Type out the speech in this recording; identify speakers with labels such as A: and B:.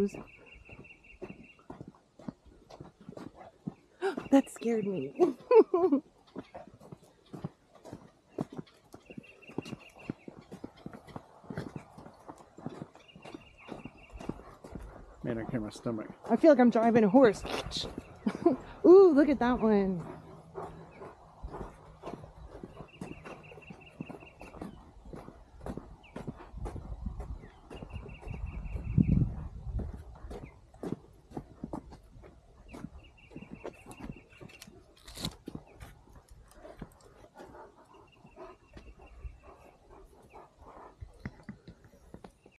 A: toes. that scared me.
B: Man, I can't my stomach.
A: I feel like I'm driving a horse. Ooh, look at that one.